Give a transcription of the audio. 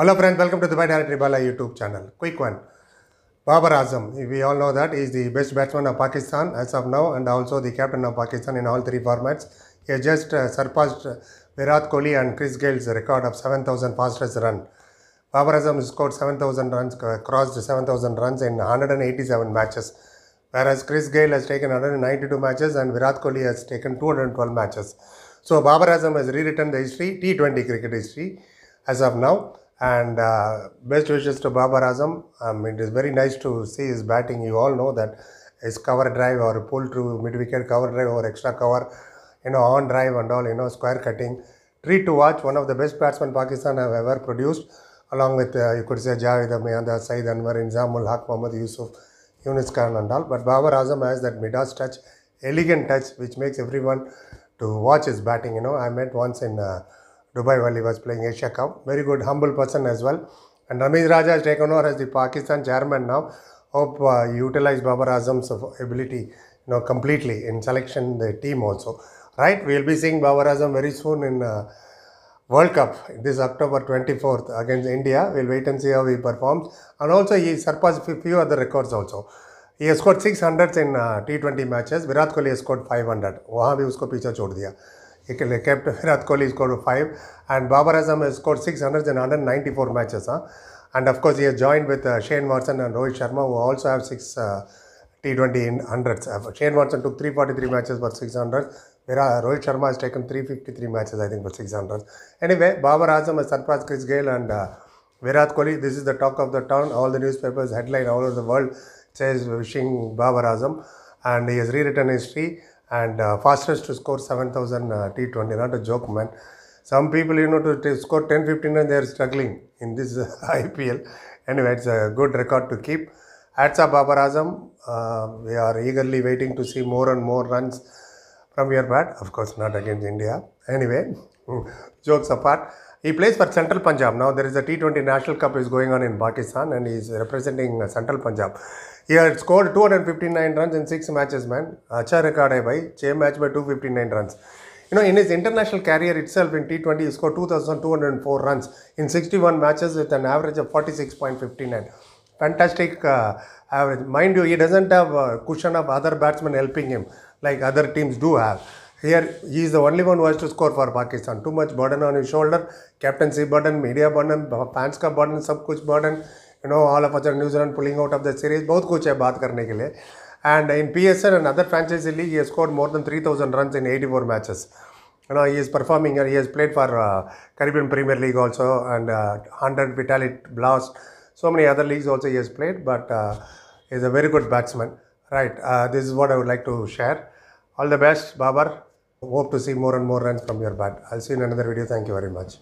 Hello friends, welcome to the Dubai Direct Ribala YouTube channel. Quick one. Babar Azam, we all know that is the best batsman of Pakistan as of now and also the captain of Pakistan in all three formats. He has just uh, surpassed Virat Kohli and Chris Gayle's record of 7,000 fastest run. Babar Azam scored 7,000 runs, uh, crossed 7,000 runs in 187 matches. Whereas Chris Gayle has taken 192 matches and Virat Kohli has taken 212 matches. So Babar Azam has rewritten the history, T20 cricket history as of now. And uh, best wishes to Babar Azam. Um, it is very nice to see his batting. You all know that his cover drive or pull through mid wicket cover drive or extra cover, you know, on drive and all, you know, square cutting. Treat to watch. One of the best batsmen Pakistan have ever produced, along with, uh, you could say, Javed Miandad, Saeed Anwar, Inzamul Haq, Muhammad Yusuf, Yunus Khan and all. But Babar Azam has that Midas touch, elegant touch, which makes everyone to watch his batting. You know, I met once in uh, Dubai while he was playing Asia Cup. Very good, humble person as well. And Ramiz Raja has taken over as the Pakistan chairman now. Hope uh, you utilize Babar Azam's ability, you know, completely in selection the team also. Right? We'll be seeing Babar Azam very soon in uh, World Cup this October 24th against India. We'll wait and see how he performs. And also he surpassed a few other records also. He has scored 600s in uh, T20 matches. Virat Kohli has scored 500. वहाँ भी उसको पीछे छोड़ दिया He kept Virat Kohli scored 5 and Babar Azam has scored 600 in 194 matches. Huh? And of course he has joined with uh, Shane Watson and Rohit Sharma who also have 6 uh, T20 in hundreds. Uh, Shane Watson took 343 matches for 600. Virat, Rohit Sharma has taken 353 matches I think for 600. Anyway, Babar Azam has surpassed Chris Gayle and uh, Virat Kohli. This is the talk of the town. All the newspapers headline all over the world says wishing Babar Azam and he has rewritten history and uh, fastest to score 7000 uh, T20 not a joke man. Some people you know to, to score 10 15 and they are struggling in this uh, IPL anyway it's a good record to keep. Hats up Babar Azam. Uh, we are eagerly waiting to see more and more runs from your bat of course not against India anyway jokes apart he plays for Central Punjab now there is a T20 National Cup is going on in Pakistan and he is representing uh, Central Punjab he had scored 259 runs in six matches, man. Acha record hai bhai. 6 match by 259 runs. You know, in his international career itself in T20, he scored 2,204 runs in 61 matches with an average of 46.59. Fantastic uh, average. Mind you, he doesn't have a cushion of other batsmen helping him like other teams do have. Here, he is the only one who has to score for Pakistan. Too much burden on his shoulder. Captaincy burden, media burden, fans का burden, सब कुछ burden. you know all of are New Zealand pulling out of the series बहुत कुछ है बात करने के लिए and in PSL and other franchise league he has scored more than 3000 runs in 84 matches you know he is performing and he has played for uh, Caribbean Premier League also and uh, 100 Vitalit Blast so many other leagues also he has played but uh, he is a very good batsman. Right uh, this is what I would like to share. All the best Babar. Hope to see more and more runs from your bat. I'll see you in another video. Thank you very much